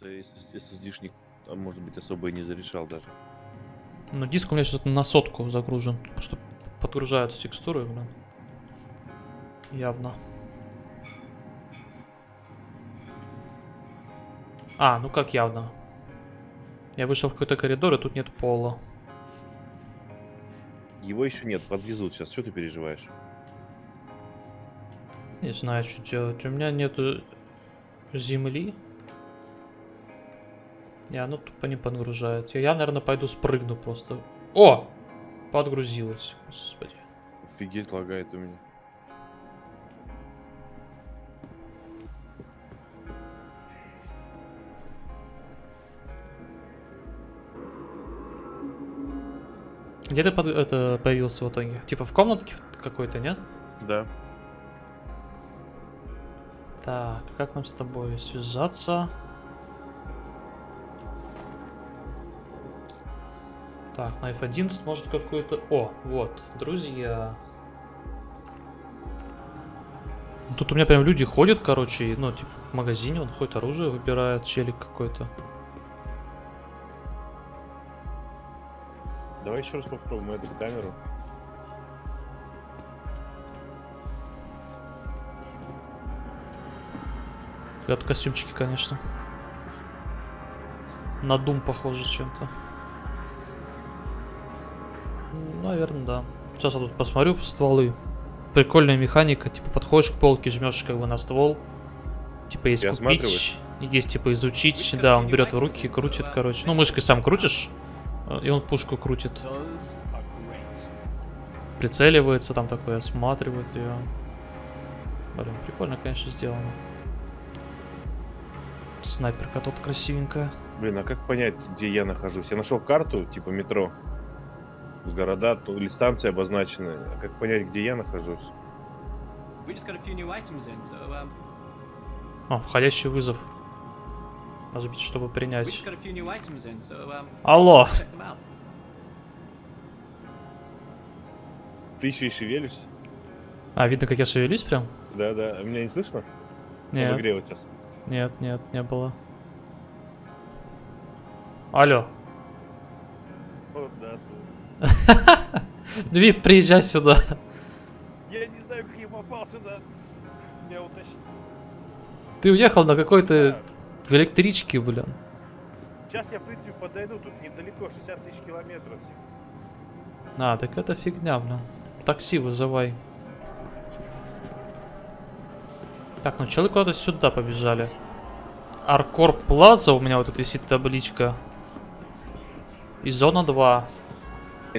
SSD-шник, а может быть, особо и не зарешал даже. Ну, диск у меня сейчас на сотку загружен, потому что подгружаются текстуры, блин. Явно. А, ну как явно. Я вышел в какой-то коридор, и тут нет пола. Его еще нет, подвезут сейчас. Что ты переживаешь? Не знаю, что делать. У меня нету земли. И оно тупо не подгружается. Я, наверное, пойду спрыгну просто. О! Подгрузилось. Господи. Офигеть, лагает у меня. Где ты под... это появился в итоге? Типа в комнатке какой-то, нет? Да. Так, как нам с тобой связаться? Так, на F11 может какой-то... О, вот, друзья. Тут у меня прям люди ходят, короче, ну, типа, в магазине он ходит, оружие выбирает, челик какой-то. Давай еще раз попробуем эту камеру. Это костюмчики, конечно. На Дум похоже чем-то. Наверное, да. Сейчас я тут посмотрю стволы. Прикольная механика. Типа подходишь к полке, жмешь как бы на ствол. Типа есть купить. Есть типа изучить. Да, он берет в руки и крутит, короче. Ну, мышкой сам крутишь. Э, и он пушку крутит. Прицеливается там такой, осматривает ее. Блин, прикольно, конечно, сделано. Снайперка тут красивенькая. Блин, а как понять, где я нахожусь? Я нашел карту, типа метро. С города, ну, или станции обозначены. А как понять, где я нахожусь? Um, О, входящий вызов. Нажмите, чтобы принять. Um, Алло. Ты еще и шевелишься? А, видно, как я шевелюсь прям? Да, да. Меня не слышно? Нет. В игре вот сейчас. Нет, нет, не было. Алло. Вот, да. Вид, приезжай сюда. Я не знаю, как я попал сюда. Меня утащить. Ты уехал на какой-то в электричке, блин. Сейчас я, в принципе, подойду, тут недалеко, 60 тысяч километров. А, так это фигня, блин. Такси вызывай. Так, ну человек куда-то сюда побежали. Аркор Плаза, у меня вот тут висит табличка. И зона 2.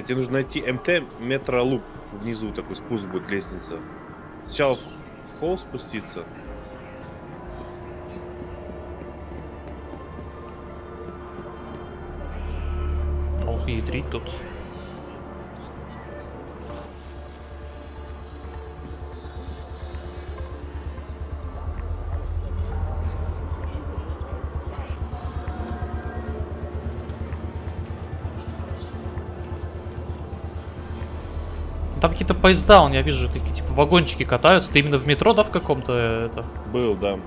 Тебе нужно найти МТ метролуп внизу, такой спуск будет лестница. Сначала в, холл спуститься. Ох, ядрить тут. Там какие-то поезда, он, я вижу, такие типа вагончики катаются. Ты именно в метро, да, в каком-то это? Был, да.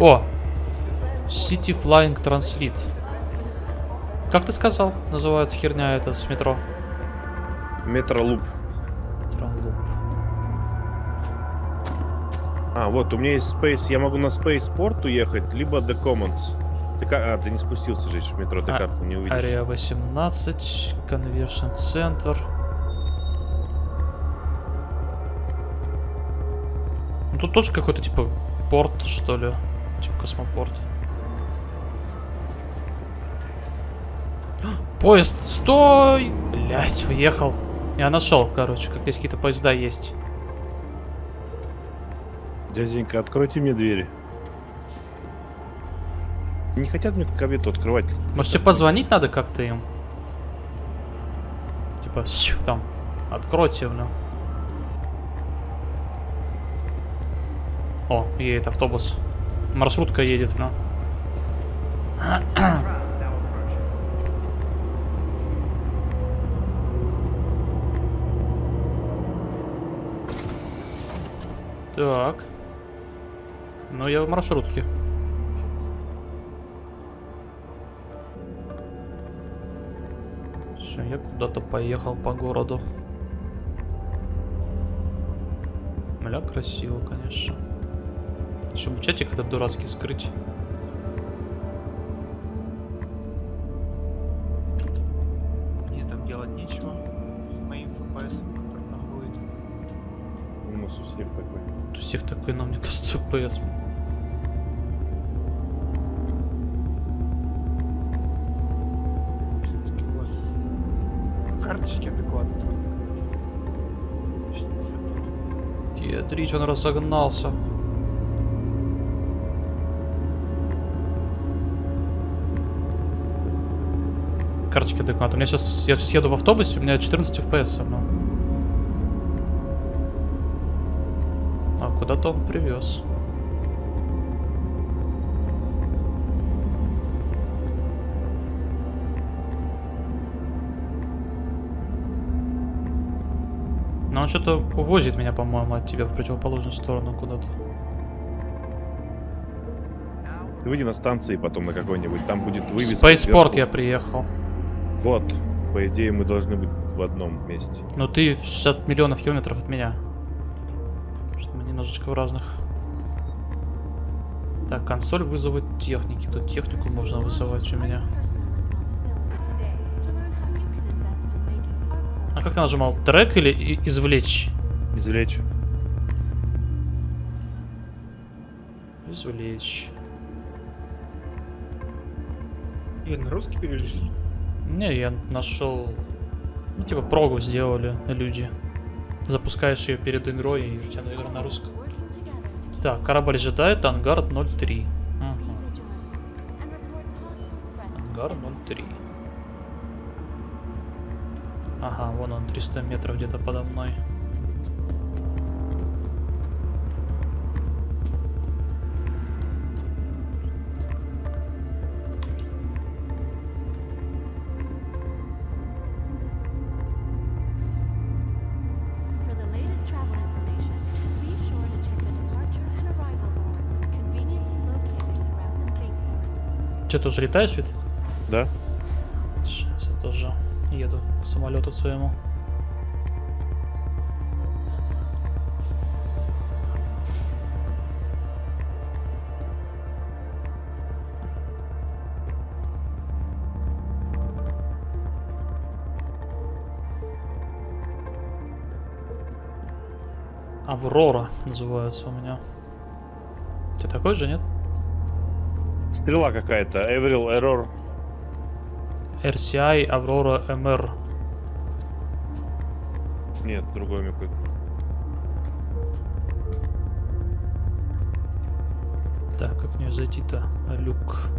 О! City Flying Transit. Как ты сказал, называется херня эта с метро? Метролуп. А, вот, у меня есть Space. Я могу на Spaceport уехать, либо The Commons. Ты, а, ты не спустился же в метро, ты а, карту не увидишь. Ария 18, Conversion Center. Ну, тут тоже какой-то типа порт, что ли. Типа космопорт. Поезд, стой! Блять, уехал. Я нашел, короче, как здесь какие-то поезда есть. Дяденька, откройте мне двери. Не хотят мне кабету открывать. Может, тебе позвонить надо как-то им? Типа, там, откройте, бля. О, едет автобус. Маршрутка едет, бля. Так. Ну, я в маршрутке. Все, я куда-то поехал по городу. Бля, красиво, конечно. Чтобы чатик этот дурацкий скрыть. Мне там делать нечего с моим FPS, там будет. У нас у всех такой. У всех такой, но мне кажется, FPS. Карточки адекватные. Театрич, он разогнался. Карточки адекватно. У меня сейчас, я сейчас еду в автобусе, у меня 14 FPS мной. А куда-то он привез. Он что-то увозит меня, по-моему, от тебя в противоположную сторону куда-то. Ты выйди на станции потом на какой-нибудь, там будет вывеска. Спейспорт я приехал. Вот. По идее, мы должны быть в одном месте. Но ты в 60 миллионов километров от меня. Что мы немножечко в разных. Так, консоль вызовет техники. Тут технику можно вызывать у меня. А как ты нажимал? Трек или извлечь? Извлечь. Извлечь. И на русский перевели? Не, я нашел. Ну, типа прогу сделали люди. Запускаешь ее перед игрой, и у тебя игра на русском. Так, корабль ожидает ангар 03. Ага, ангар 03. Ага, вон он, 300 метров где-то подо мной. Че, тоже летаешь ведь? Да? Сейчас я тоже еду самолету своему. Аврора называется у меня. Ты такой же, нет? Стрела какая-то. Эврил Error. RCI Аврора МР. Нет, другой какой-то. Так, как в нее зайти-то? Люк.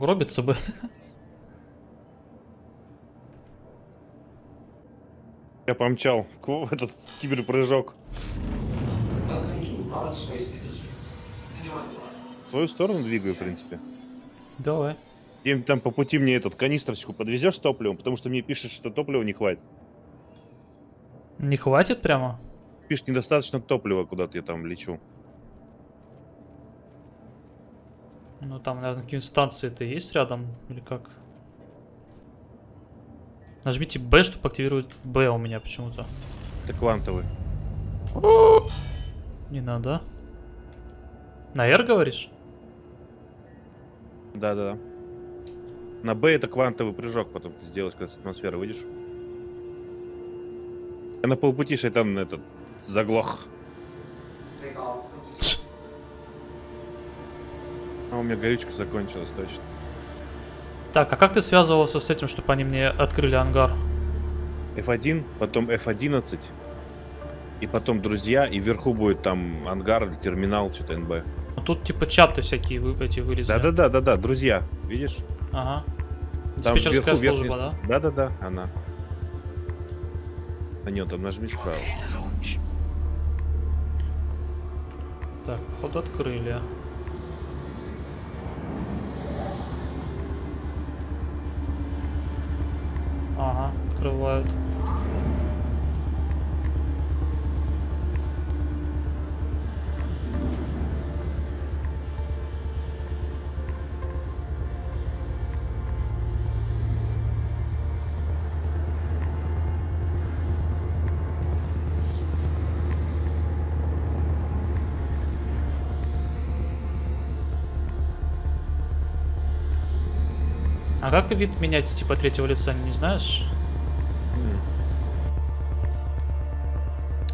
Не угробиться бы. Я помчал этот киберпрыжок. В свою сторону двигаю, в принципе. Давай. Где-нибудь там по пути мне этот канистрочку подвезешь с топливом, потому что мне пишет, что топлива не хватит. Не хватит прямо? Пишет, недостаточно топлива, куда-то я там лечу. Ну там, наверное, какие-нибудь станции-то есть рядом? Или как? Нажмите B, чтобы активировать B у меня почему-то. Это квантовый. Не надо. На R говоришь? Да-да-да. На Б это квантовый прыжок, потом ты сделаешь, когда с атмосферы выйдешь. Я на полпути шайтан этот заглох. А у меня горючка закончилась точно. Так, а как ты связывался с этим, чтобы они мне открыли ангар? F1, потом F11. И потом друзья, и вверху будет там ангар или терминал, что-то НБ. Ну тут типа чаты всякие вы, эти вылезли. Да-да-да, да-да, друзья, видишь? Ага. Там Диспетчерская вверху служба, верхний- да? Да-да-да, она. А нет, там нажмите справа. Так, походу открыли. Открывают. А как вид менять, типа, третьего лица, не знаешь?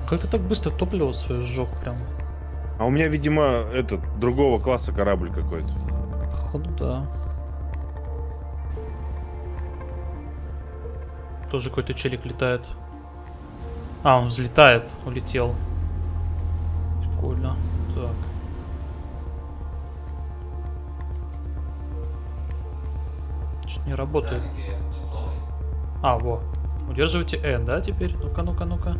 Как ты так быстро топливо свое сжег прям? А у меня, видимо, этот, другого класса корабль какой-то. Походу, да. Тоже какой-то челик летает. А, он взлетает, улетел. Прикольно. Не работает. А, во. Удерживайте N, да, теперь? Ну-ка, ну-ка, ну-ка.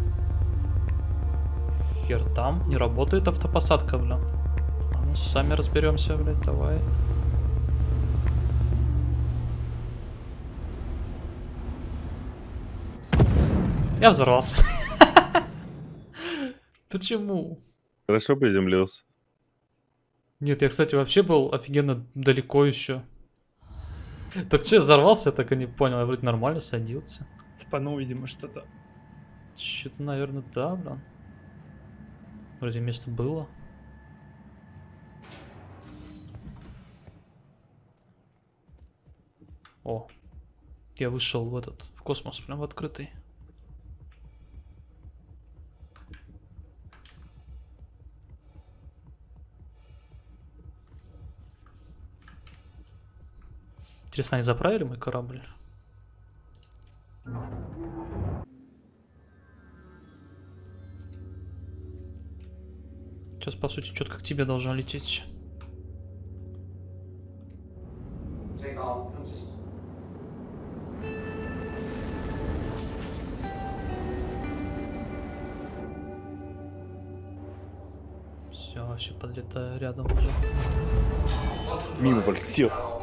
Хер там. Не работает автопосадка, бля. А ну, сами разберемся, блядь, давай. Я взорвался. Почему? Хорошо приземлился. Нет, я, кстати, вообще был офигенно далеко еще. Так что взорвался, я так и не понял. Я вроде нормально садился. Спанул, видимо, что-то. Что-то, наверное, да, блин. Вроде место было. О, я вышел в этот, в космос, прям в открытый. Интересно, они заправили мой корабль? Сейчас, по сути, четко к тебе должен лететь. Все, вообще подлетаю рядом уже. Мимо полетел.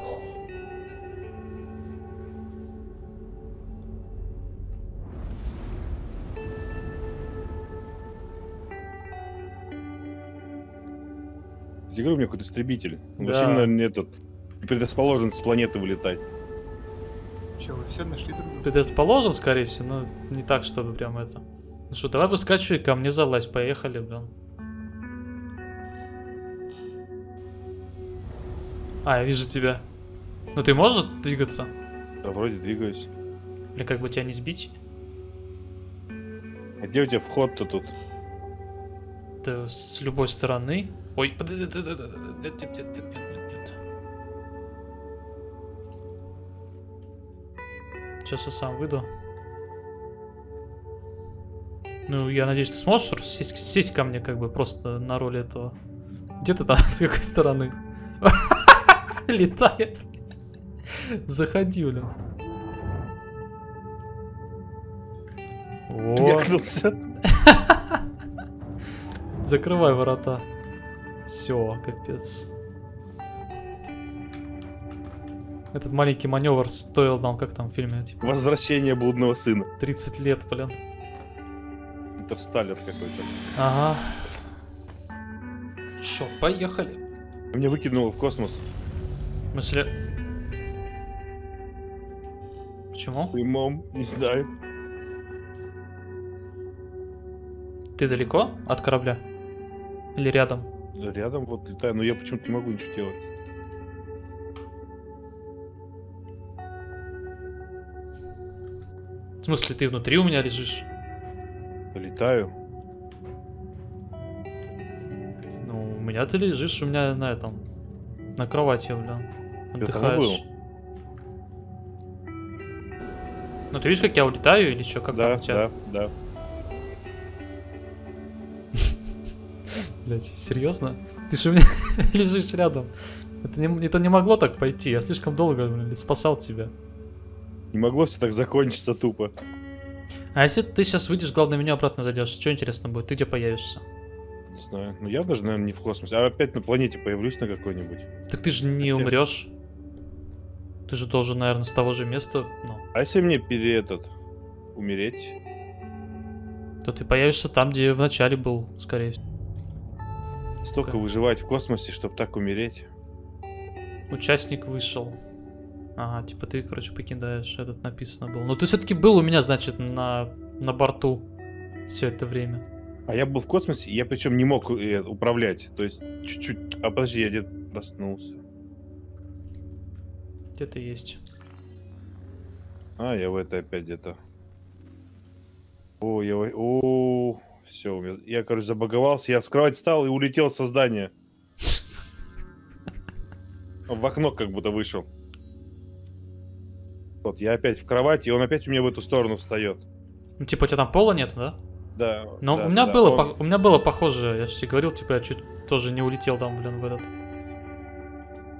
Я говорю, у меня какой-то истребитель. Он Вообще, Да. наверное, не этот предрасположен с планеты вылетать. Че, вы все нашли друг друга? Ты расположен, скорее всего, но не так, чтобы прям это. Ну что, давай выскачивай, ко мне залазь, поехали, блин. А, я вижу тебя. Ну ты можешь двигаться? Да, вроде двигаюсь. Или как бы тебя не сбить? А где у тебя вход-то тут? Да с любой стороны. Ой, подожди, да, да, да, да, нет, нет, нет, нет, нет, нет, нет. Сейчас я сам выйду. Ну, я надеюсь, ты сможешь сесть, сесть ко мне как бы просто на роли этого. Где ты там? С какой стороны? Летает. Заходи, блин. О, Мякнулся. закрывай ворота. Все, капец. Этот маленький маневр стоил нам, как там в фильме, типа, Возвращение блудного сына. 30 лет, блин. Интерсталлер какой-то. Ага. Что, поехали. Меня выкинуло в космос. В смысле... Почему? Прямом, не знаю. Ты далеко от корабля? Или рядом? Рядом вот летаю, но я почему-то не могу ничего делать. В смысле, ты внутри у меня лежишь? Летаю. Ну, у меня ты лежишь, у меня на этом... На кровати, там и Отдыхаешь. Ну, ты видишь, как я улетаю или что? Как там да, у тебя? да, да. Блять, серьезно? Ты же у меня лежишь рядом. Это не, это не могло так пойти. Я слишком долго блин, спасал тебя. Не могло все так закончиться тупо. А если ты сейчас выйдешь, главное, меню обратно зайдешь, что интересно будет? Ты где появишься? Не знаю. Ну я даже, наверное, не в космосе. А опять на планете появлюсь на какой-нибудь. Так ты же не Хотя- умрешь. Ты же должен, наверное, с того же места, ну, А если мне пере этот умереть? то ты появишься там, где вначале был, скорее всего. Столько выживать в космосе, чтобы так умереть. Участник вышел. Ага, типа ты, короче, покидаешь, этот написано было. Но ты все-таки был у меня, значит, на, на борту все это время. А я был в космосе, я причем не мог э, управлять. То есть чуть-чуть... А подожди, я где-то проснулся. Где ты есть? А, я в это опять где-то. О, я... во- О, все, я, короче, забаговался, я с кровати встал и улетел со здания. В окно как будто вышел. Вот, я опять в кровати, и он опять у меня в эту сторону встает. Ну, типа, у тебя там пола нет, да? Да. Но да, у меня да, было, он- по- у меня было похоже, я же тебе говорил, типа, я чуть тоже не улетел там, блин, в этот.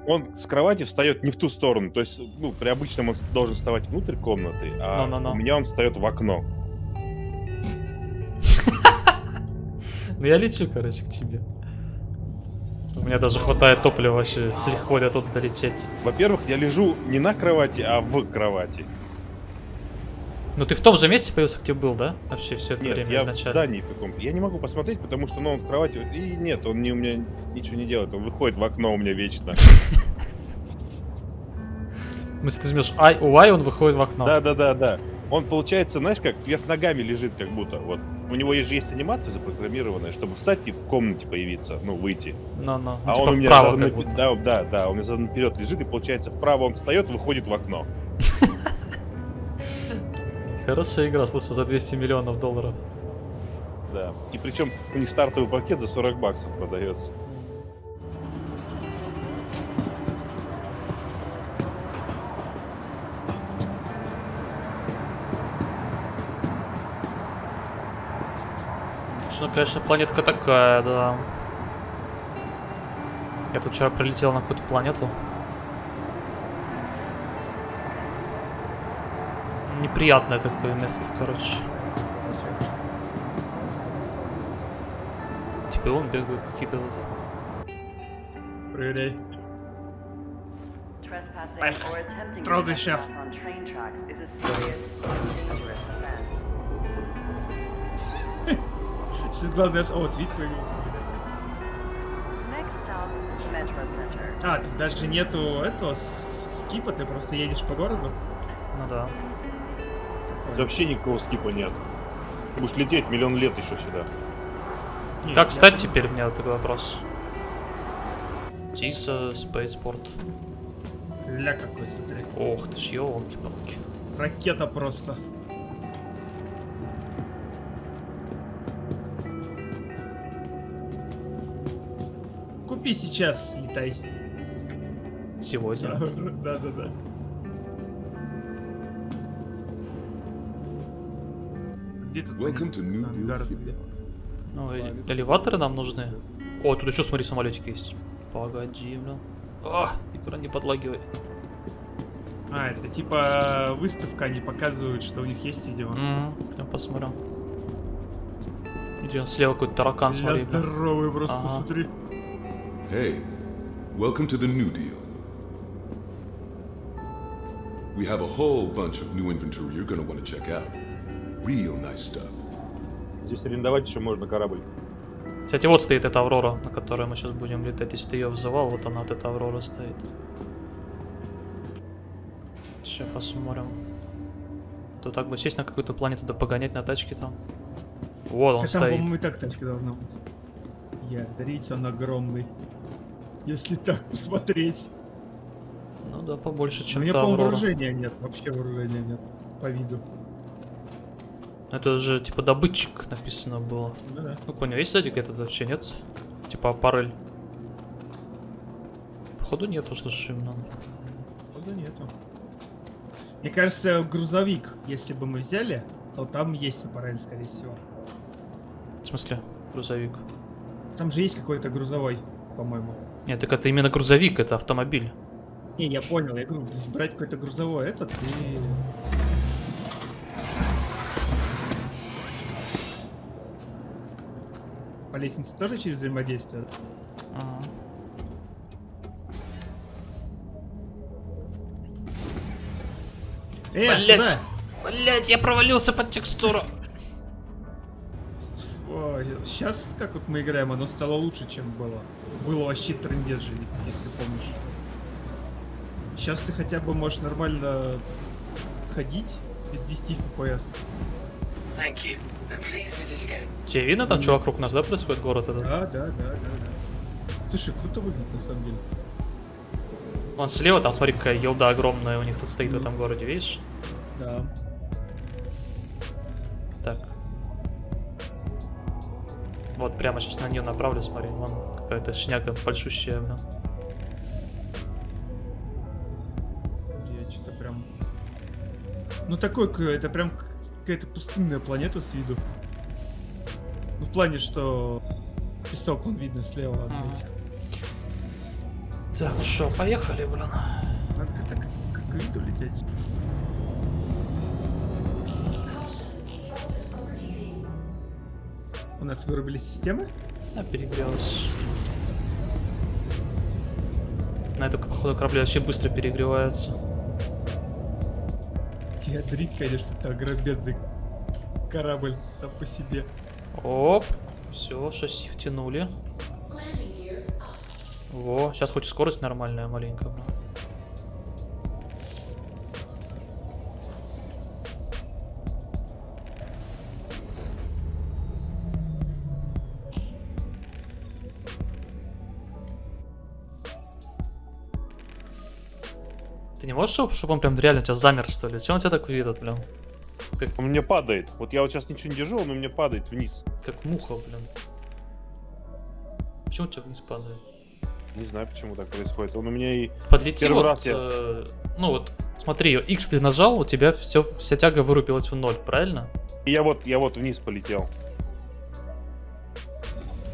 Он с кровати встает не в ту сторону. То есть, ну, при обычном он должен вставать внутрь комнаты, а Но-но-но. у меня он встает в окно. Ну, я лечу, короче, к тебе. У меня даже хватает топлива вообще с легко до тут долететь. Во-первых, я лежу не на кровати, а в кровати. Ну, ты в том же месте появился, где был, да? Вообще все это Нет, время я в изначально. здании в каком-то. Я не могу посмотреть, потому что ну, он в кровати. И нет, он не, у меня ничего не делает. Он выходит в окно у меня вечно. Если ты жмешь I, Y, он выходит в окно. Да, да, да, да. Он получается, знаешь, как вверх ногами лежит, как будто. Вот. У него есть же есть анимация запрограммированная, чтобы встать и в комнате появиться, ну, выйти. Но, но. Ну, а типа он у меня вправо будто. Да, да, да, он у меня задом наперед лежит, и получается вправо он встает, выходит в окно. Хорошая игра, слушай, за 200 миллионов долларов. Да. И причем у них стартовый пакет за 40 баксов продается. Ну, конечно, планетка такая, да. Я тут вчера прилетел на какую-то планету. Неприятное такое место, короче. Типа он бегают какие-то тут. Проверяй. Трогай шеф. Главное... О, появился. Stop, Metro Center. А, тут даже нету этого скипа, ты просто едешь по городу. Ну да. Вообще никакого скипа нет. Будешь лететь миллион лет еще сюда. Не, Как я- встать теперь, у меня вот такой вопрос. Тиса, Spaceport. Ля какой, смотри. Ох ты ж, елки-палки. Ракета просто. Купи сейчас, летай с ней. Сегодня. Да, да, да. Где тут? Ну, элеваторы нам нужны. О, тут еще, смотри, самолетик есть. Погоди, бля. А, игра не подлагивай. А, это типа выставка, они показывают, что у них есть, видимо. Ммм, я посмотрю. Где он слева какой-то таракан, смотри. здоровый просто, Ага. смотри. Hey, welcome to the New Deal. We have a whole bunch of new inventory you're gonna want to check out. Real nice stuff. Здесь арендовать еще можно корабль. Кстати, вот стоит эта Аврора, на которой мы сейчас будем летать. Если ты ее взывал, вот она, вот эта Аврора стоит. Сейчас посмотрим. То так бы сесть на какую-то планету, да погонять на тачке там. Вот он Да там, стоит. по-моему, и так тачка должна быть. Ядрить, он огромный. Если так посмотреть. Ну да, побольше, У чем меня, по-моему, Аврора. вооружения нет. Вообще вооружения нет. По виду. Это же типа добытчик написано было. Ну да. Ну, у него есть садик этот вообще нет? Типа аппарель. Походу нету, слушай, именно. Походу нету. Мне кажется, грузовик, если бы мы взяли, то там есть аппарель, скорее всего. В смысле, грузовик. Там же есть какой-то грузовой, по-моему. Нет, так это именно грузовик, это автомобиль. Не, я понял, я говорю, брать какой-то грузовой этот и... По лестнице тоже через взаимодействие? Ага. Э, Блять! куда? Блять, я провалился под текстуру. Сейчас, как вот мы играем, оно стало лучше, чем было. Было вообще трендец же, если помнишь. Сейчас ты хотя бы можешь нормально ходить без 10 FPS. Thank you, and please visit again. Тебе видно там, что вокруг нас, да, происходит город этот? Да, да, да, да, да. Слушай, круто выглядит на самом деле. Вон слева, там смотри, какая елда огромная у них тут стоит в этом городе, видишь? Да. Вот прямо сейчас на нее направлю, смотри, вон какая-то шняга большущая, блин. Я что-то прям... Ну такой, это прям какая-то пустынная планета с виду. Ну в плане, что песок он видно слева от Ага. этих. Так, ну что, поехали, блин. Надо как-то к, к виду лететь. У нас вырубили системы? Да, перегрелась. На эту, походу, корабли вообще быстро перегреваются. Ядрить, конечно, это огромный корабль сам по себе. Оп. Все, шасси втянули. Во, сейчас хоть скорость нормальная маленькая. Не можешь, чтобы он прям реально тебя замер, что ли? Чем он тебя так видит, блин? Он мне падает. Вот я вот сейчас ничего не держу, он у меня падает вниз. Как муха, блин. Почему у тебя вниз падает? Не знаю, почему так происходит. Он у меня и... Подлети Первый вот, раз я- э, ну вот, смотри, X ты нажал, у тебя все, вся тяга вырубилась в ноль, правильно? и я вот, я вот вниз полетел.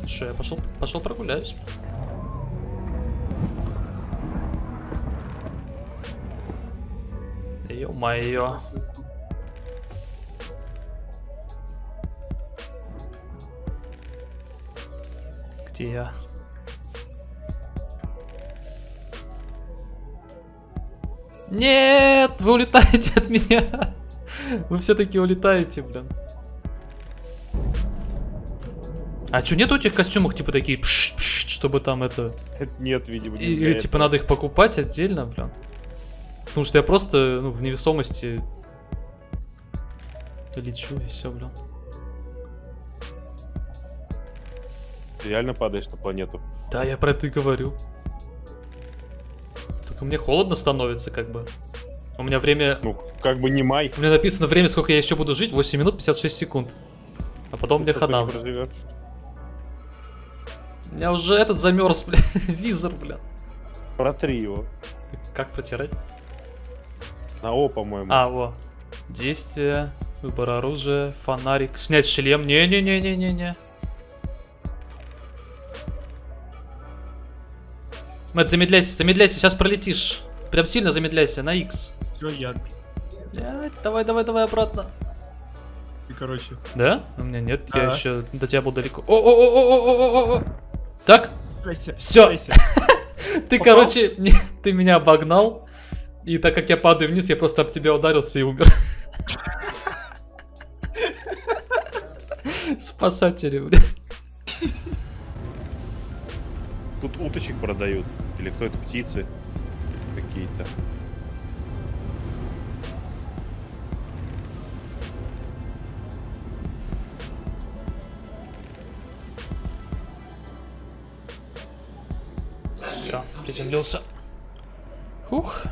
Что, я пошел, пошел прогуляюсь. Ё-моё. Где я? Нет, вы улетаете от меня. Вы все-таки улетаете, блин. А что, нет у этих костюмах, типа, такие, пш, пш, чтобы там это... Нет, видимо, не Или, типа, этого. надо их покупать отдельно, блин? Потому что я просто, ну, в невесомости лечу и все, блин. Ты реально падаешь на планету. Да, я про это и говорю. Только мне холодно становится, как бы. У меня время... Ну, как бы не май. У меня написано время, сколько я еще буду жить, 8 минут 56 секунд. А потом мне Ты хана. У меня уже этот замерз, бля. Визор, бля. Протри его. Как протирать? На О, по-моему. А, во. Действие, выбор оружия, фонарик, снять шлем. Не-не-не-не-не-не. Мэтт, замедляйся, замедляйся, сейчас пролетишь. Прям сильно замедляйся, на X. Чё я? Блядь, давай, давай, давай обратно. И, короче. Да? У меня нет, я Ага. еще до тебя буду далеко. О-о-о-о-о-о-о-о! Так, Стреляйся, Всё. стреляйся. ты, Попал? короче, не- ты меня обогнал. И так как я падаю вниз, я просто об тебя ударился и умер. Спасатели, блядь. Тут уточек продают. Или кто это, птицы какие-то. Все, приземлился. Ух.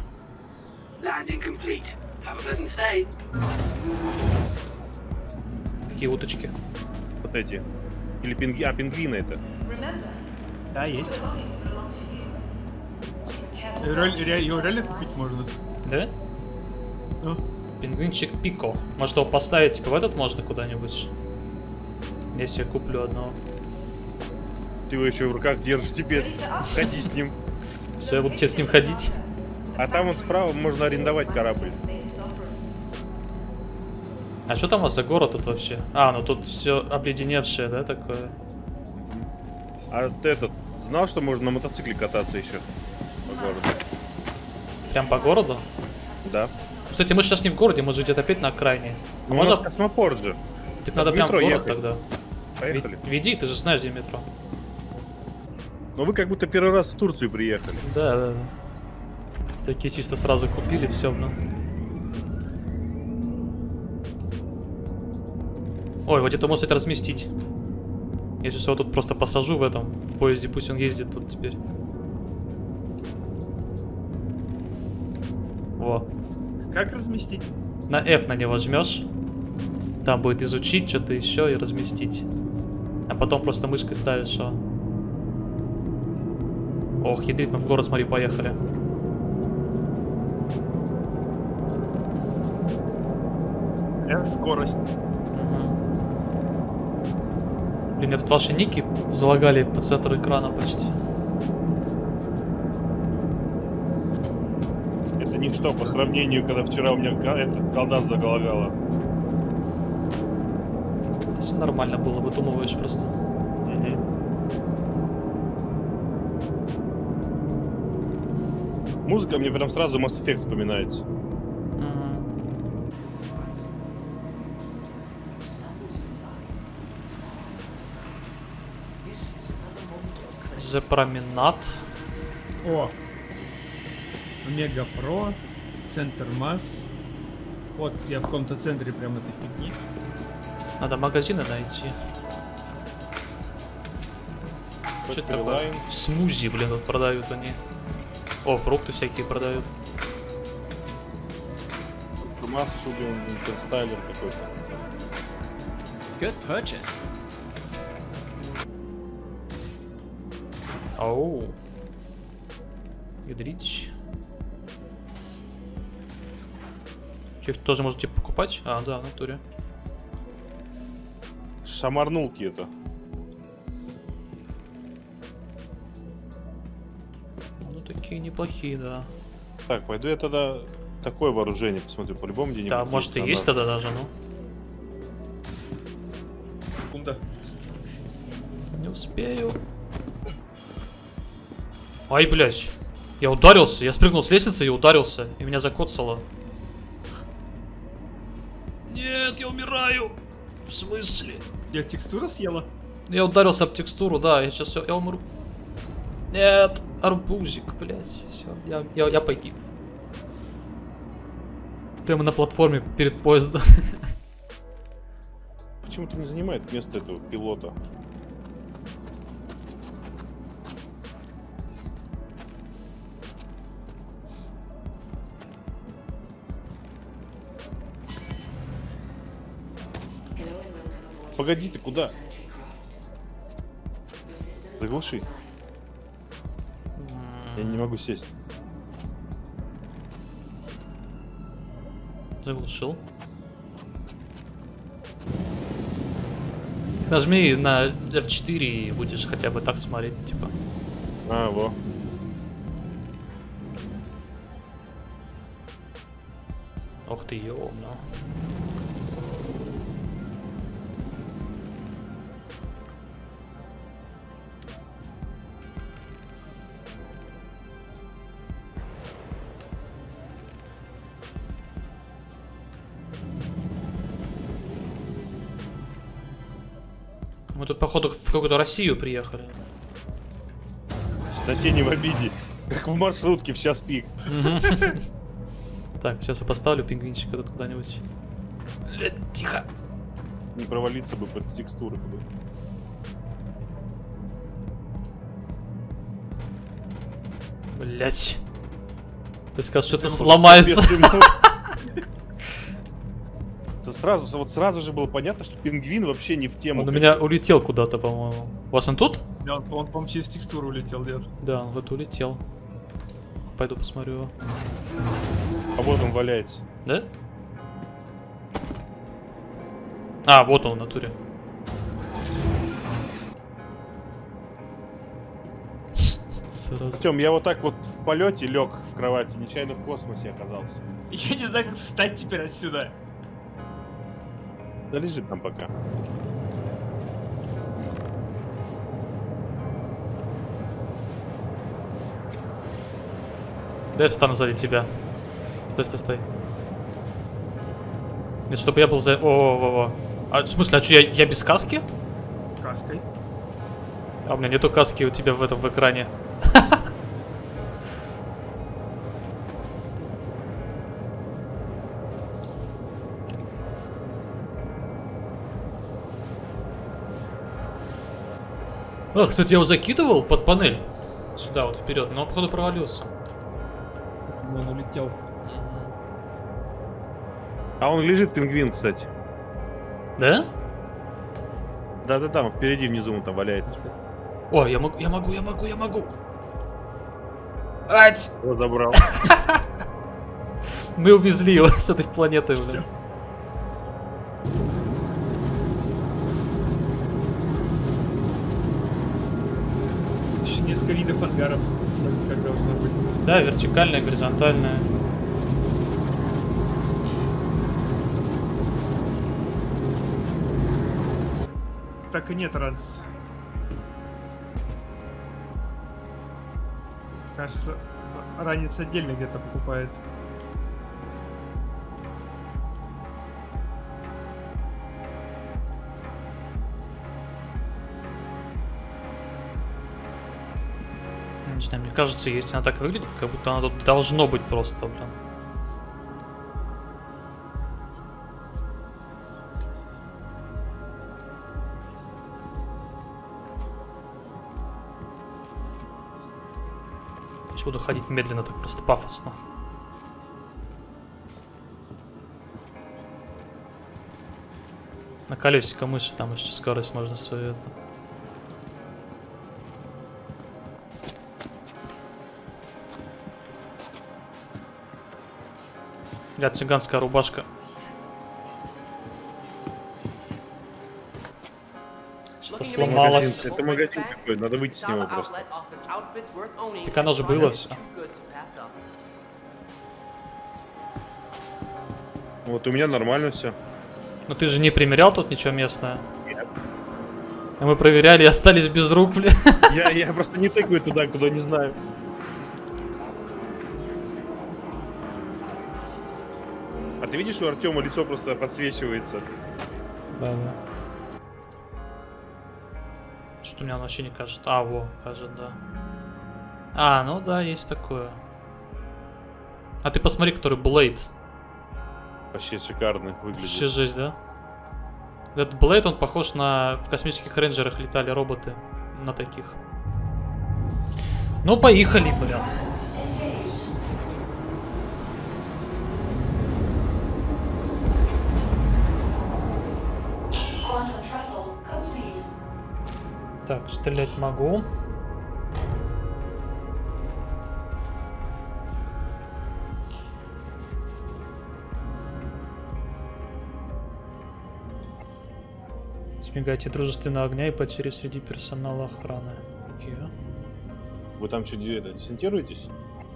Landing complete. Have a pleasant stay. Какие уточки. Вот эти. Или пингви... А, пингвины это. Да, есть. Его ре- Его реально купить можно? Да? Ну, Пингвинчик Пико. Может его поставить, типа, в этот можно куда-нибудь? Если я куплю одного. Ты его еще в руках держишь теперь. Ходи с ним. Все, я буду тебе с ним ходить. А там вот справа можно арендовать корабль. А что там у вас за город тут вообще? А, ну тут все обледеневшее, да, такое? А ты этот, знал, что можно на мотоцикле кататься еще? По городу. Прям по городу? Да. Кстати, мы сейчас не в городе, мы же где-то опять на окраине. А Ну, у нас можно... космопорт же. Так надо надо прям в город ехать. тогда. Поехали. Веди, ты же знаешь, где метро. Но вы как будто первый раз в Турцию приехали. Да, да, да. Такие чисто сразу купили, все, ну. Ой, вот это можно это разместить. Я сейчас его тут просто посажу в этом, в поезде, пусть он ездит тут теперь. Во. Как разместить? На F на него жмешь. Там будет изучить что-то еще и разместить. А потом просто мышкой ставишь его. Ох, ядрит, мы в город, смотри, поехали. Э, скорость. Мгм. Блин, мне тут ваши ники залагали по центру экрана почти. Это ничто по сравнению, когда вчера у меня этот колдас заголагало. Это все нормально было, выдумываешь просто. Музыка мне прям сразу Mass Effect вспоминается. The променад. О! Омега Про, Центр Масс. Вот я в каком-то центре прям этой фигни. Надо магазины найти. Что это такое? Смузи, блин, тут продают они. О, фрукты всякие продают. Масс, Шубин, Интерстайлер какой-то. Good purchase. Оу. Ядрить. Их тоже можете покупать? А, да, в натуре. Шамарнулки это. Ну, такие неплохие, да. Так, пойду я тогда такое вооружение посмотрю. По-любому где-нибудь. Да, может и есть тогда даже, ну. Секунда. Не успею. Ай, блядь. Я ударился, я спрыгнул с лестницы и ударился, и меня закоцало. Нет, я умираю. В смысле? Я текстура съела? Я ударился об текстуру, да, я сейчас я умру. Нет, арбузик, блядь, все, я, я, я погиб. Прямо на платформе перед поездом. Почему-то не занимает место этого пилота. Погоди, ты куда? Заглуши. Я не могу сесть. Заглушил. Нажми на F4 и будешь хотя бы так смотреть, типа. А, во. Ох ты, ёбно. Какую-то Россию приехали. Кстати, не в обиде. Как в маршрутке в час пик. Так, сейчас я поставлю пингвинчика тут куда-нибудь. Тихо. Не провалиться бы под текстуры. Блять. Ты скажешь, что-то сломается. Сразу, вот сразу же было понятно, что пингвин вообще не в тему. Он у меня улетел куда-то, по-моему. У вас он тут? Да, он, он, по-моему, через текстуру улетел, дед. Да, он вот улетел. Пойду посмотрю его. А вот он валяется. Да? А, вот он в натуре. сразу. Артем, я вот так вот в полете лег в кровати, нечаянно в космосе оказался. Я не знаю, как встать теперь отсюда. Да лежит там пока. Дай я встану сзади тебя. Стой, стой, стой. Нет, чтобы я был за... О, о, о, о. А, в смысле, а что, я, я без каски? Каской. А у меня нету каски у тебя в этом в экране. А, кстати, я его закидывал под панель. Сюда, вот вперед, но он, походу, провалился. Он улетел. А он лежит, пингвин, кстати. Да? Да-да, там впереди внизу он там валяется. О, я могу, я могу, я могу, я могу. Ать! Его забрал. Мы увезли его с этой планеты, блин. Еще несколько видов ангаров. Как должно быть. Да, вертикальная, горизонтальная. Так и нет ранс. Кажется, ранец отдельно где-то покупается. Не знаю, мне кажется, если она так выглядит, как будто она тут должно быть просто, блин. Буду ходить медленно, так просто пафосно. На колесико мыши там еще скорость можно свою это. Я цыганская рубашка. Что сломалось. Это магазин такой, надо выйти с него просто. Так оно же было все. Вот у меня нормально все. Но ты же не примерял тут ничего местное? А мы проверяли и остались без рук, бля. Я, я просто не тыкаю туда, куда не знаю. Ты видишь, у Артема лицо просто подсвечивается. Да, да. Что у меня оно вообще не кажет. А, во, кажет, да. А, ну да, есть такое. А ты посмотри, который Блейд. Вообще шикарно выглядит. Вообще жесть, да? Этот Блейд, он похож на... В космических рейнджерах летали роботы. На таких. Ну, поехали, бля. Так, стрелять могу. Смигайте дружественного огня и потери среди персонала охраны. Окей. Вы там что, это, десантируетесь?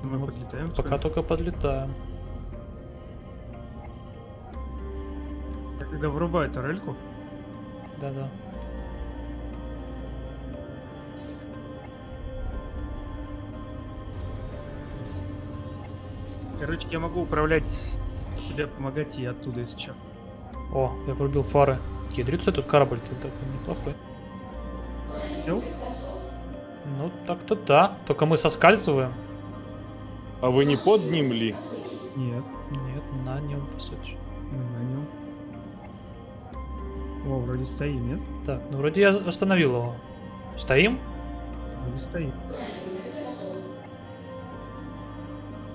Мы подлетаем. Пока только подлетаем. Я Когда врубаю турельку, Да-да. Короче, я могу управлять себе, помогать и оттуда, если что. О, я врубил фары. Ядрится тут корабль-то такой неплохой. Всё? Ну, так-то да. Только мы соскальзываем. А вы не под ним ли? Нет, Нет, на нем, по сути. мы на нем. О, вроде стоим, нет? Так, ну вроде я остановил его. Стоим? Вроде стоим.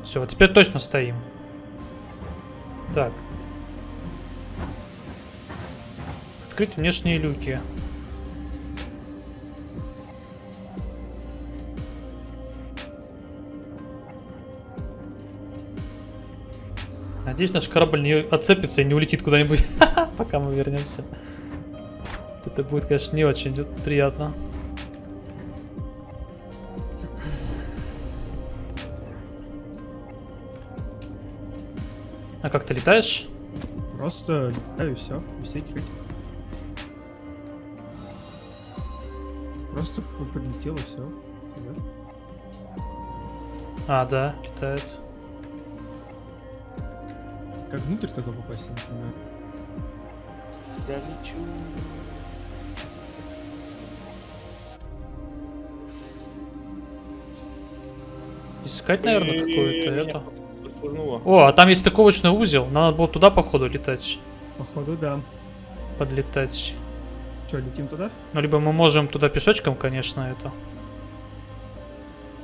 Все, теперь точно стоим. Так. Открыть внешние люки. Надеюсь, наш корабль не отцепится и не улетит куда-нибудь, пока мы вернемся. Это будет, конечно, не очень приятно. Как ты летаешь? Просто летаю и все. Висеть хоть. Просто подлетело все. А, да, летает. Как внутрь только попасть, я не понимаю. Я лечу. Искать, наверное, какую-то Меня подпрыгнуло. О, а там есть стыковочный узел. Надо было туда, походу, летать. Походу, да. Подлетать. Че, летим туда? Ну, либо мы можем туда пешочком, конечно, это.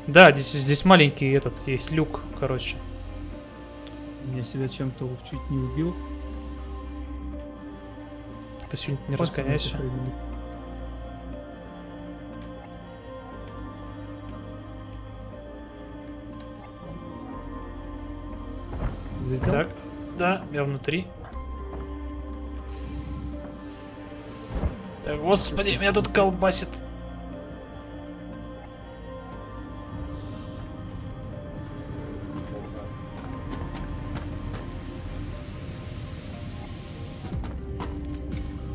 Да, здесь, здесь маленький этот, есть люк, короче. Я себя чем-то чуть не убил. Ты сегодня не разгоняйся. Залетел? Так, да, я внутри. Так, господи, меня тут колбасит.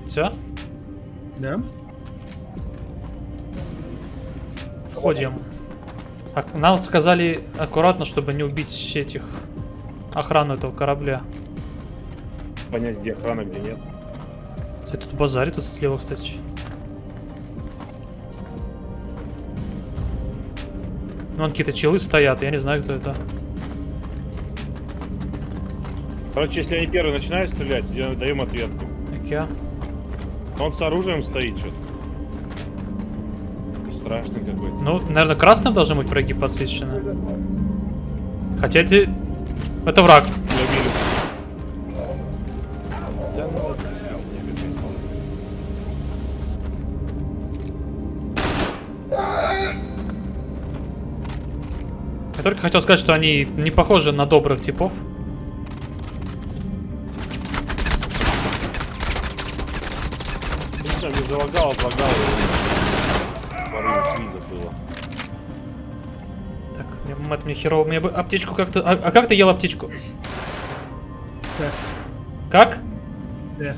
Все, Да? входим. А, Нам сказали аккуратно, чтобы не убить этих охрану этого корабля. Понять, где охрана, где нет. Кстати, тут базарит тут слева, кстати. Вон какие-то челы стоят, я не знаю, кто это. Короче, если они первые начинают стрелять, я- даем ответку. Окей. Он с оружием стоит что-то. Страшный какой-то. Ну, наверное, красным должны быть враги подсвечены. Хотя эти... Это враг. Я убили. Я только хотел сказать, что они не похожи на добрых типов. Не знаю, мне залагало, отлагало. Мне, херово. Мне бы аптечку как-то... А, а как ты ел аптечку? Так, Как? да.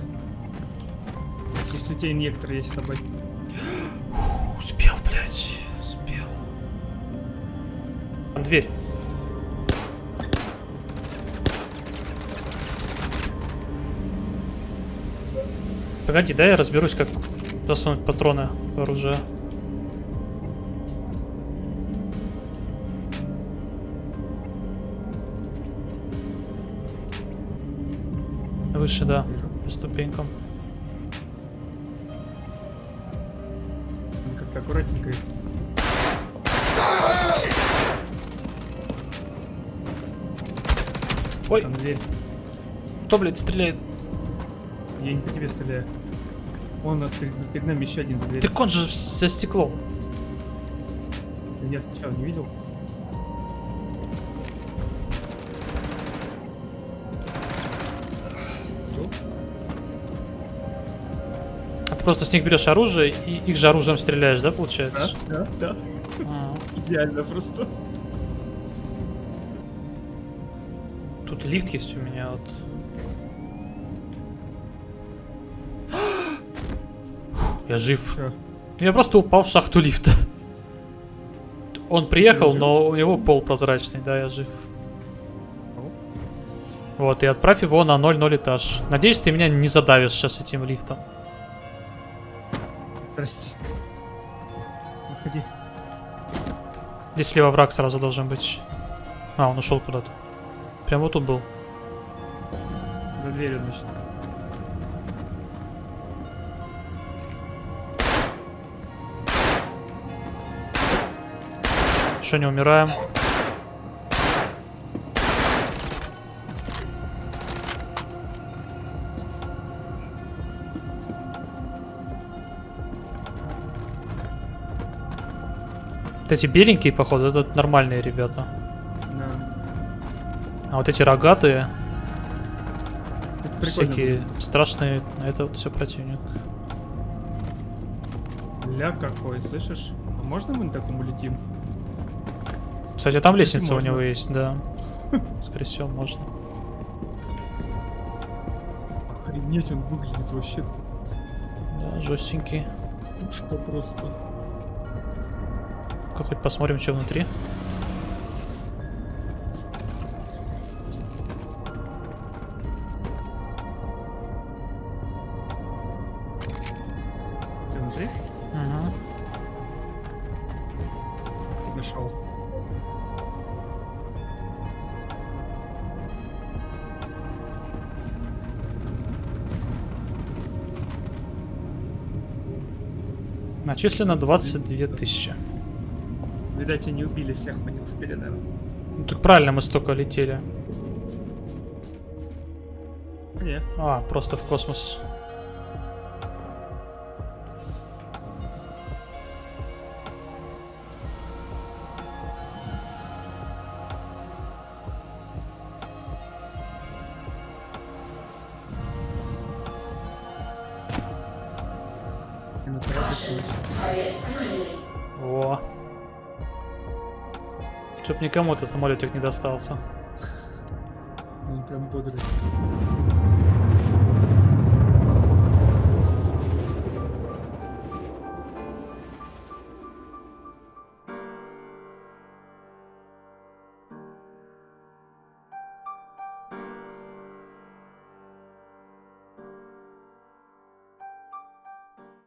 Если у тебя инъектор есть с собой. Успел, блядь. Успел. Там дверь. Погоди, дай я разберусь, как засунуть патроны в оружие. Выше, да, по ступенькам. Он как-то аккуратненько. Ой, Там дверь. кто, блядь, стреляет? Я не по тебе стреляю. Нас перед, перед нами еще один дверь. Так он же за стеклом. Я сначала не видел. Просто с них берешь оружие и их же оружием стреляешь, да, получается? Да, да. А, Идеально просто. Тут лифт есть у меня вот. Я жив. Чё? Я просто упал в шахту лифта. Он приехал, но у него пол прозрачный, да, я жив. Вот, и отправь его на 0-0 этаж. Надеюсь, ты меня не задавишь сейчас этим лифтом. Здрасте. Выходи. Здесь слева враг сразу должен быть. А, он ушел куда-то. Прям вот тут был. За дверью, значит. Еще не умираем. Вот эти беленькие, походу, это нормальные ребята. Да. А вот эти рогатые, всякие страшные, это вот все противник. будет. Ля какой, слышишь? А можно мы на таком улетим? Кстати, там Кстати, лестница у можно. него есть, да. Скорее всего, можно. Охренеть, он выглядит вообще Да, жестенький. пушка просто. Как хоть посмотрим, что внутри. Ты внутри? Угу. Нашел. Начислено 22 тысячи. Видать, они убили всех, мы не успели, наверное. Ну, так правильно мы столько летели. Не. А, просто в космос. Никому этот самолетик не достался. Он прям бодрый.